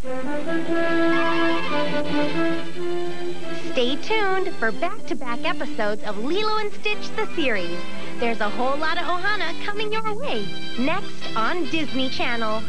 Stay tuned for back-to-back episodes of Lilo and Stitch the series. There's a whole lot of Ohana coming your way next on Disney Channel.